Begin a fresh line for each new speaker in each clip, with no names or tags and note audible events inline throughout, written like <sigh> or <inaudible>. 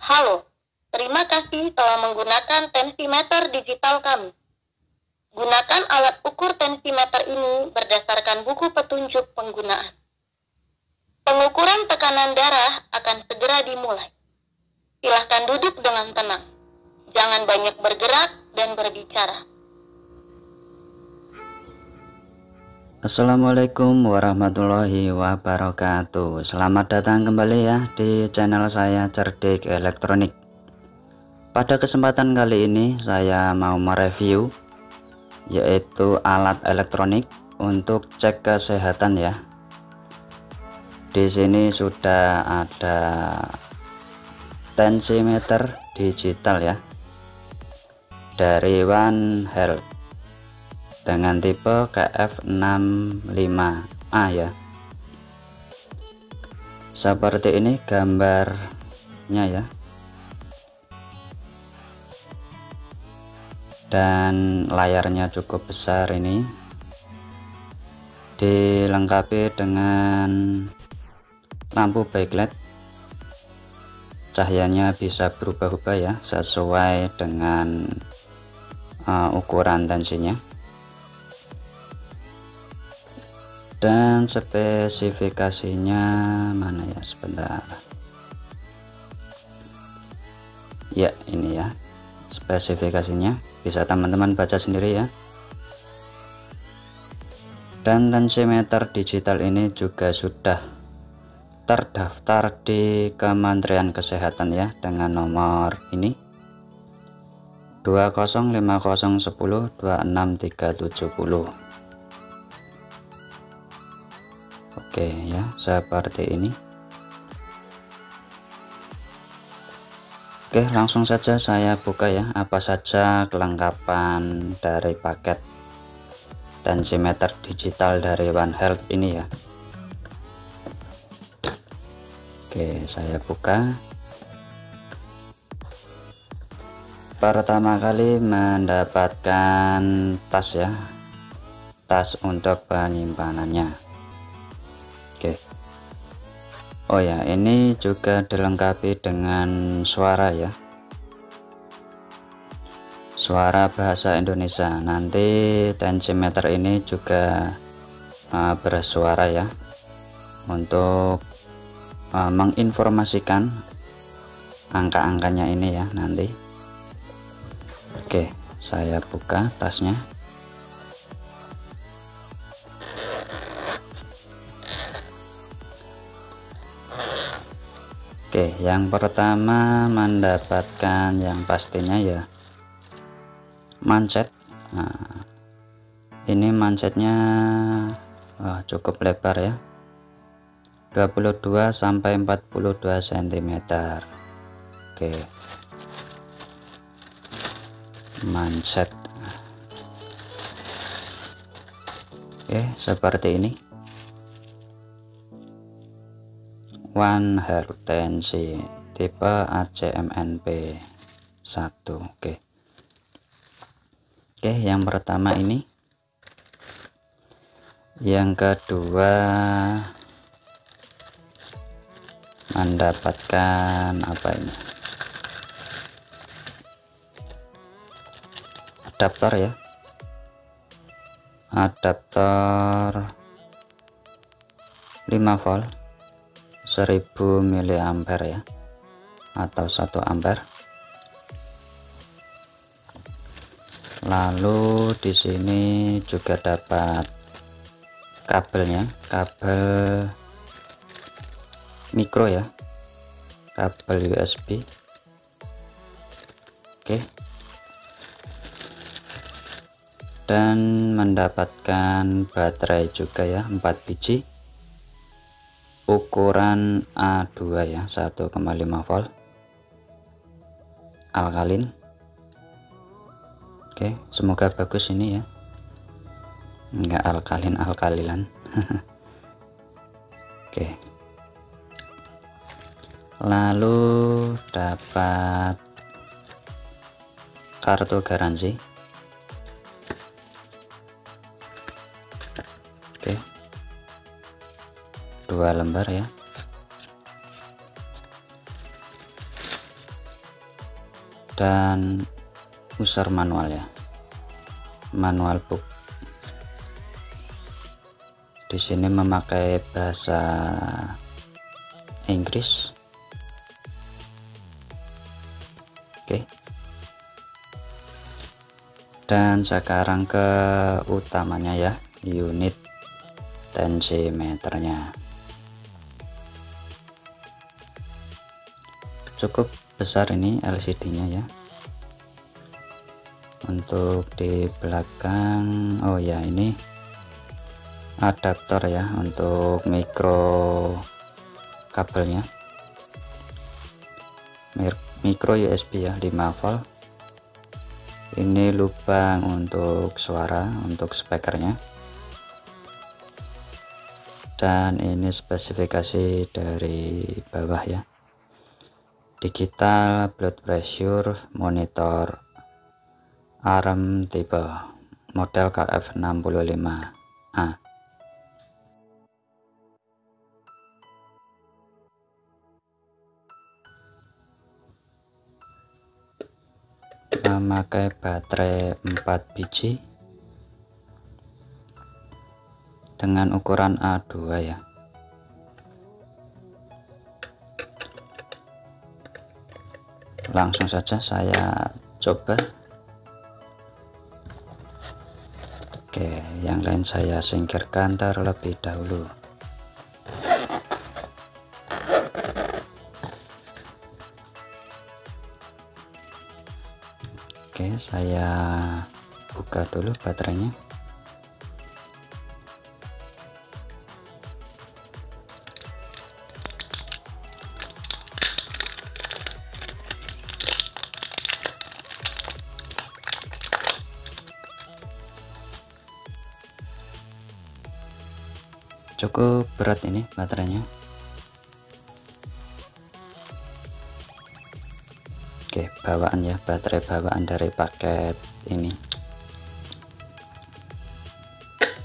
Halo, terima kasih telah menggunakan tensimeter digital kami. Gunakan alat ukur tensimeter ini berdasarkan buku petunjuk penggunaan. Pengukuran tekanan darah akan segera dimulai. Silahkan duduk dengan tenang. Jangan banyak bergerak dan berbicara.
Assalamualaikum warahmatullahi wabarakatuh. Selamat datang kembali ya di channel saya Cerdik Elektronik. Pada kesempatan kali ini saya mau mereview Yaitu alat elektronik untuk cek kesehatan ya. Di sini sudah ada tensimeter digital ya. Dari One Health dengan tipe KF65A ya. Seperti ini gambarnya ya. Dan layarnya cukup besar ini. Dilengkapi dengan lampu backlight. Cahayanya bisa berubah-ubah ya sesuai dengan uh, ukuran tensinya dan spesifikasinya mana ya? Sebentar. Ya ini ya. Spesifikasinya. Bisa teman-teman baca sendiri ya. Dan tensimeter digital ini juga sudah terdaftar di Kementerian Kesehatan ya dengan nomor ini. 205010 Oke ya seperti ini. Oke langsung saja saya buka ya apa saja kelengkapan dari paket tensimeter digital dari One Health ini ya. Oke saya buka. Pertama kali mendapatkan tas ya tas untuk penyimpanannya Oke. Oh ya ini juga dilengkapi dengan suara ya. Suara bahasa Indonesia. Nanti tensimeter ini juga uh, bersuara ya. Untuk uh, menginformasikan angka-angkanya ini ya nanti. Oke saya buka tasnya Oke yang pertama mendapatkan yang pastinya ya manset nah, ini mansetnya wah, cukup lebar ya. 22 sampai 42 cm Oke. Manset Oke seperti ini One Hertensi tipe ACMNP 1 oke. Oke yang pertama ini. Yang kedua mendapatkan apa ini? Adaptor ya. Adaptor 5 volt 1000 mA ya atau 1 ampere lalu di sini juga dapat kabelnya kabel mikro ya kabel USB oke. Dan mendapatkan baterai juga ya 4 biji ukuran A2 ya 1,5 volt. Alkalin. Oke semoga bagus ini ya. Enggak alkalin alkalilan <laughs> oke. Lalu dapat kartu garansi dua lembar ya. Dan user manual ya. Manual book. Di sini memakai bahasa Inggris. Oke. Dan sekarang ke utamanya ya unit tensimeternya cukup besar ini LCD nya ya. Untuk di belakang oh ya ini adaptor ya untuk mikro kabelnya. Micro USB ya 5 volt. Ini lubang untuk suara untuk speakernya. Dan ini spesifikasi dari bawah ya digital blood pressure monitor ARM tipe model KF65A memakai baterai 4 biji dengan ukuran A2 ya langsung saja saya coba. Oke yang lain saya singkirkan terlebih dahulu. Oke saya buka dulu baterainya cukup berat ini baterainya. Oke bawaan ya baterai bawaan dari paket ini.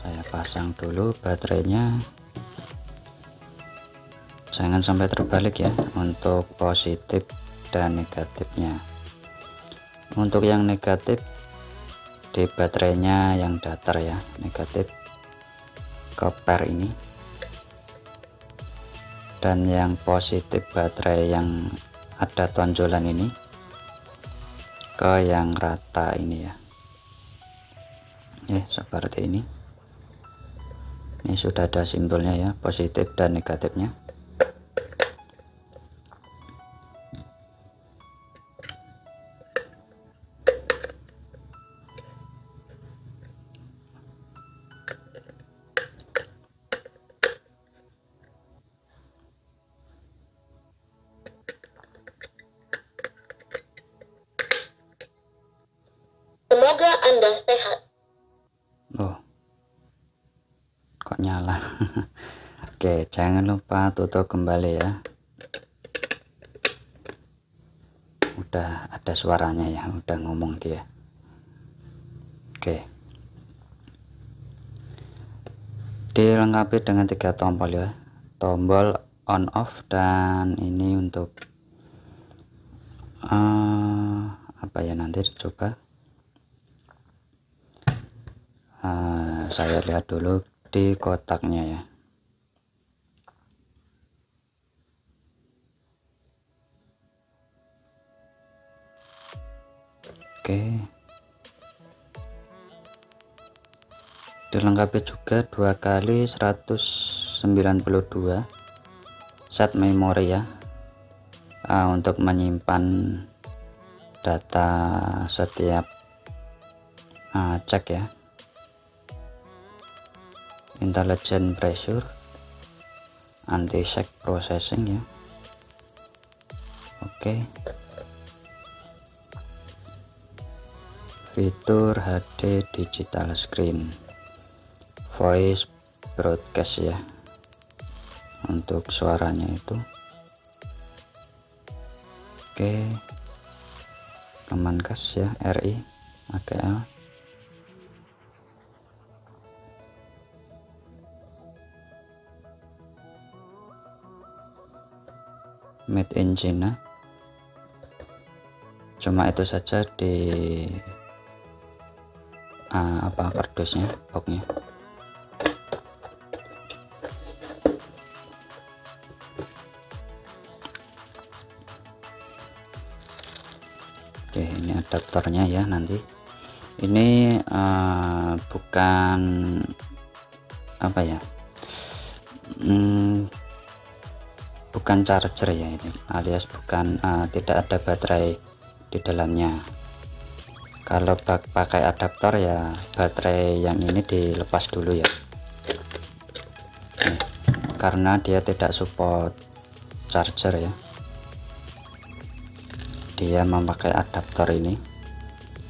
Saya pasang dulu baterainya. Jangan sampai terbalik ya untuk positif dan negatifnya. Untuk yang negatif di baterainya yang datar ya negatif koper ini. Dan yang positif baterai yang ada tonjolan ini ke yang rata ini ya. Ya seperti ini. Ini sudah ada simbolnya ya positif dan negatifnya
Anda sehat.
Oh. Kok nyala? <laughs> Oke, jangan lupa tutup kembali ya. Udah ada suaranya ya, udah ngomong dia. Oke. Dilengkapi dengan tiga tombol ya. Tombol on off dan ini untuk uh, apa ya nanti dicoba uh, saya lihat dulu di kotaknya ya. Oke. Dilengkapi juga dua kali 192 set memori ya. Uh, untuk menyimpan data setiap uh, cek ya intelligent pressure anti shock processing ya. Oke. Fitur HD digital screen. Voice broadcast ya. Untuk suaranya itu. Oke. Kemenkes ya. RI AGL made in China. Cuma itu saja di uh, apa kardusnya boxnya oke ini adaptornya ya nanti. Ini uh, bukan apa ya hmm, bukan charger ya ini alias bukan uh, tidak ada baterai di dalamnya. Kalau pakai adaptor ya baterai yang ini dilepas dulu ya. Nih, karena dia tidak support charger ya. Dia memakai adaptor ini.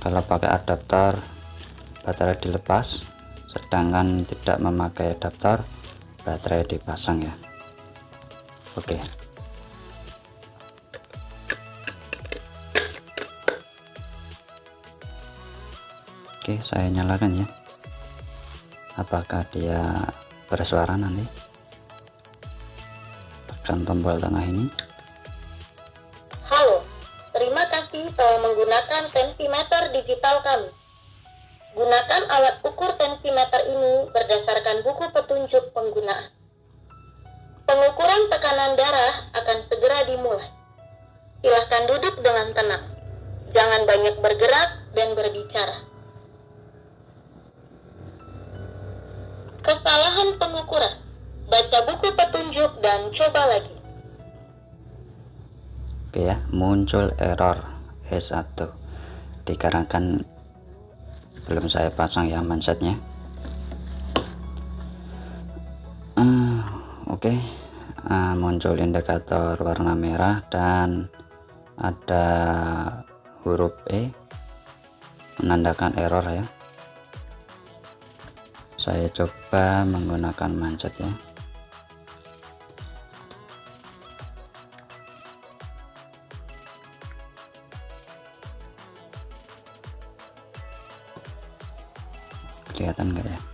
Kalau pakai adaptor baterai dilepas sedangkan tidak memakai adaptor baterai dipasang ya oke. Oke saya nyalakan ya. Apakah dia bersuara nanti? Tekan tombol tengah ini.
Halo. Terima kasih telah menggunakan tensimeter digital kami. Gunakan alat ukur tensimeter ini berdasarkan buku petunjuk penggunaan Pengukuran tekanan darah akan segera dimulai. Silahkan duduk dengan tenang. Jangan banyak bergerak dan berbicara. Kesalahan pengukuran. Baca buku petunjuk dan coba lagi.
Oke ya, muncul error S1 dikarenakan belum saya pasang ya mansetnya. Uh, Oke. Okay uh, muncul indikator warna merah dan ada huruf E menandakan error ya. Saya coba menggunakan manjat ya. Kelihatan enggak ya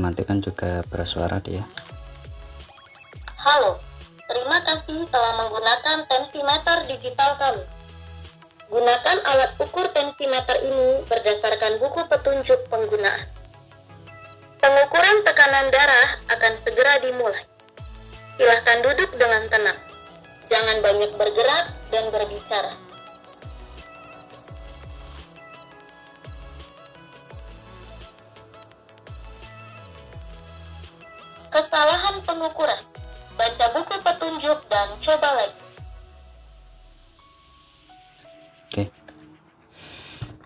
Dimatikan juga bersuara dia.
Halo, terima kasih telah menggunakan tensimeter digital kami. Gunakan alat ukur tensimeter ini berdasarkan buku petunjuk penggunaan. Pengukuran tekanan darah akan segera dimulai. Silahkan duduk dengan tenang. Jangan banyak bergerak dan berbicara. Kesalahan pengukuran. Baca buku petunjuk dan coba lagi.
Oke.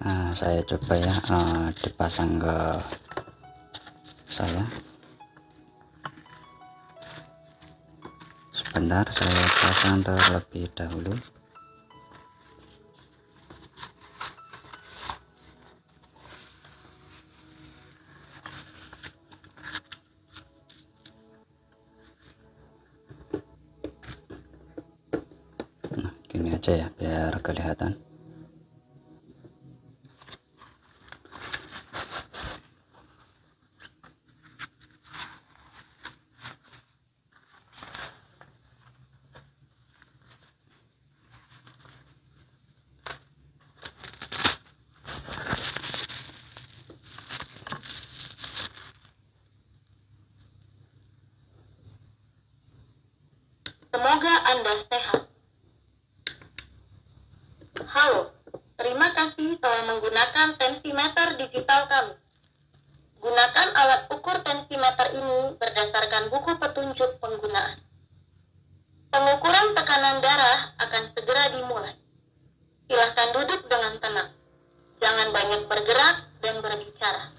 Nah, saya coba ya uh, dipasang ke saya. Sebentar, saya pasang terlebih dahulu.
Anda sehat. menggunakan tensimeter digital kami. Gunakan alat ukur tensimeter ini berdasarkan buku petunjuk penggunaan. Pengukuran tekanan darah akan segera dimulai. Silahkan duduk dengan tenang. Jangan banyak bergerak dan berbicara.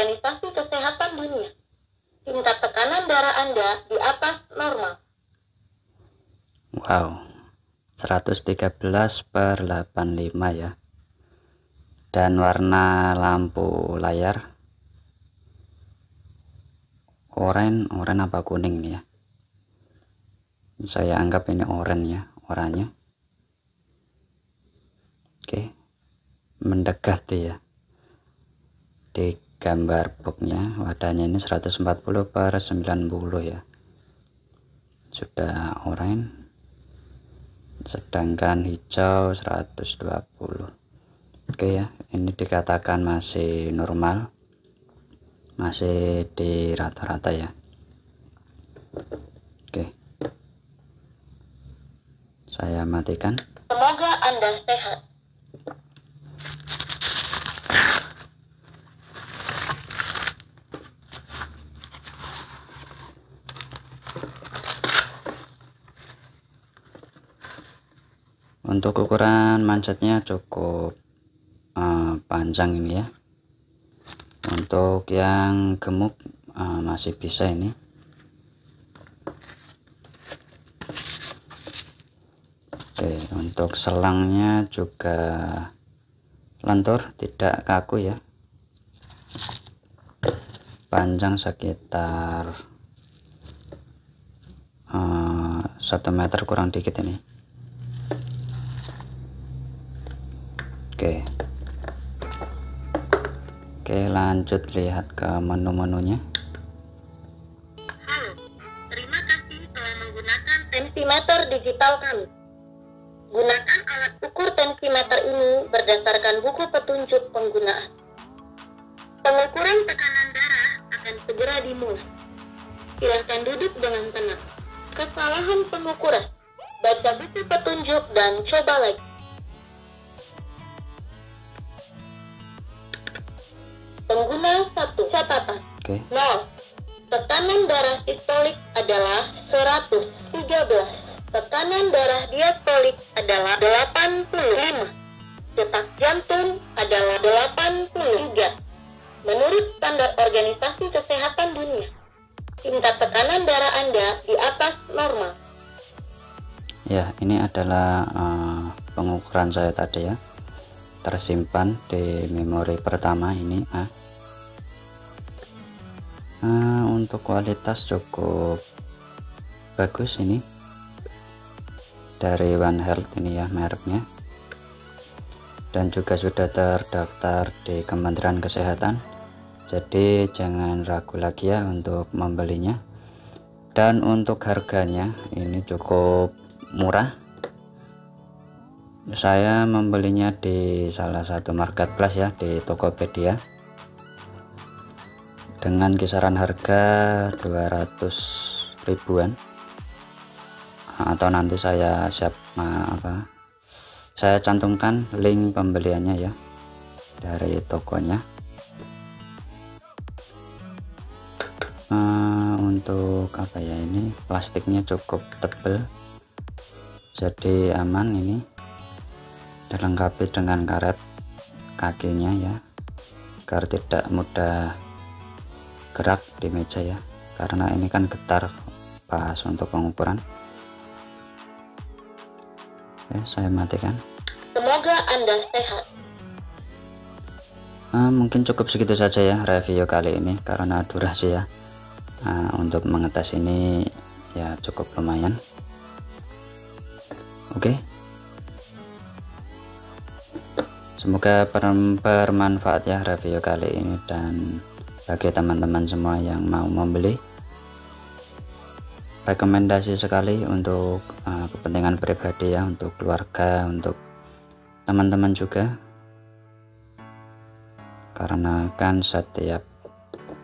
organisasi kesehatan dunia. Tingkat tekanan darah Anda di atas normal. Wow.
113 per 85 ya. Dan warna lampu layar oranye, oranye apa kuning nih ya? Saya anggap ini oranye ya, oranye. Oke. Mendekati ya. Dik gambar boxnya wadahnya ini 140 per 90 ya. Sudah oranye. Sedangkan hijau 120 oke ya ini dikatakan masih normal. Masih di rata-rata ya. Oke. Saya matikan.
Semoga anda sehat
untuk ukuran mansetnya cukup uh, panjang ini ya. Untuk yang gemuk uh, masih bisa ini. Oke untuk selangnya juga lentur tidak kaku ya. Panjang sekitar uh, satu meter kurang dikit ini oke Oke lanjut lihat ke menu-menunya
Halo, terima kasih telah menggunakan tensimeter digital kami. Gunakan alat ukur tensimeter ini berdasarkan buku petunjuk penggunaan. Pengukuran tekanan darah akan segera dimulai. Silahkan duduk dengan tenang. Kesalahan pengukuran. Baca buku petunjuk dan coba lagi. Pengguna satu catatan.
Oke
0. Tekanan darah sistolik adalah 113. Tekanan darah diastolik adalah 85. Detak jantung adalah 83. Menurut standar Organisasi Kesehatan Dunia, tingkat tekanan darah Anda di atas normal.
ya ini adalah uh, pengukuran saya tadi ya tersimpan di memori pertama ini A uh, untuk kualitas cukup bagus ini. Dari One Health ini ya mereknya. Dan juga sudah terdaftar di Kementerian Kesehatan. Jadi jangan ragu lagi ya untuk membelinya. Dan untuk harganya ini cukup murah. Saya membelinya di salah satu marketplace ya di Tokopedia dengan kisaran harga 200 ribuan. Atau nanti saya siap apa saya cantumkan link pembeliannya ya dari tokonya. Uh, untuk apa ya ini plastiknya cukup tebal jadi aman ini dilengkapi dengan karet kakinya ya agar tidak mudah gerak di meja ya. Karena ini kan getar pas untuk pengukuran. Oke saya matikan.
Semoga Anda sehat.
uh, mungkin cukup segitu saja ya review kali ini. Karena durasi ya. Uh, untuk mengetes ini ya cukup lumayan. Oke. Semoga ber- bermanfaat ya review kali ini dan bagi teman-teman semua yang mau membeli. Rekomendasi sekali untuk uh, kepentingan pribadi ya untuk keluarga untuk teman-teman juga. Karena kan setiap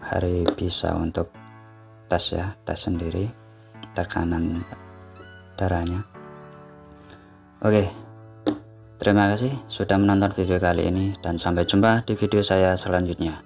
hari bisa untuk tes ya tes sendiri tekanan darahnya. Oke terima kasih sudah menonton video kali ini dan sampai jumpa di video saya selanjutnya